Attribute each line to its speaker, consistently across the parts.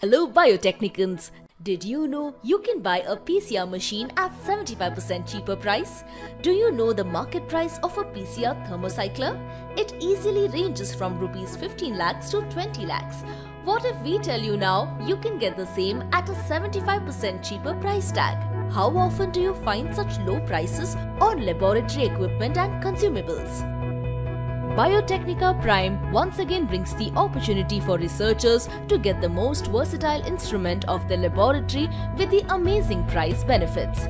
Speaker 1: Hello Biotecnikans! Did you know you can buy a PCR machine at 75% cheaper price? Do you know the market price of a PCR thermocycler? It easily ranges from rupees 15 lakhs to 20 lakhs. What if we tell you now you can get the same at a 75% cheaper price tag? How often do you find such low prices on laboratory equipment and consumables? Biotecnika Prime once again brings the opportunity for researchers to get the most versatile instrument of the laboratory with the amazing price benefits.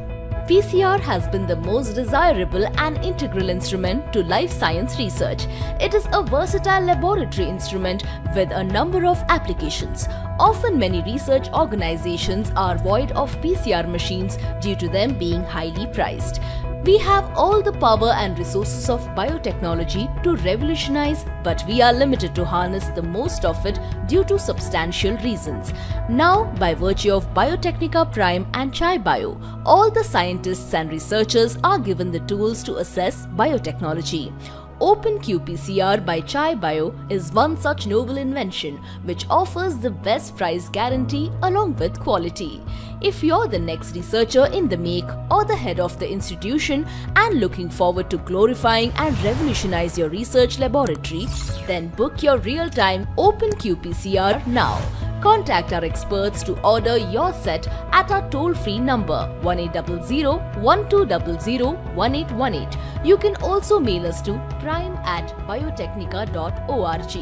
Speaker 1: PCR has been the most desirable and integral instrument to life science research. It is a versatile laboratory instrument with a number of applications. Often many research organizations are void of PCR machines due to them being highly priced. We have all the power and resources of biotechnology to revolutionize, but we are limited to harness the most of it due to substantial reasons. Now, by virtue of Biotecnika Prime and Chai Bio, all the scientists and researchers are given the tools to assess biotechnology. OpenQPCR by Chai Bio is one such noble invention which offers the best price guarantee along with quality. If you're the next researcher in the make or the head of the institution and looking forward to glorifying and revolutionize your research laboratory, then book your real-time OpenQPCR now. Contact our experts to order your set at our toll-free number 1800-1200-1818. You can also mail us to prime at biotecnika.org.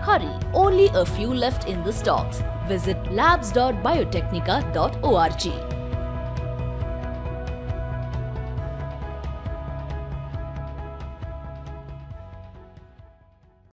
Speaker 1: Hurry, only a few left in the stocks. Visit labs.biotecnika.org.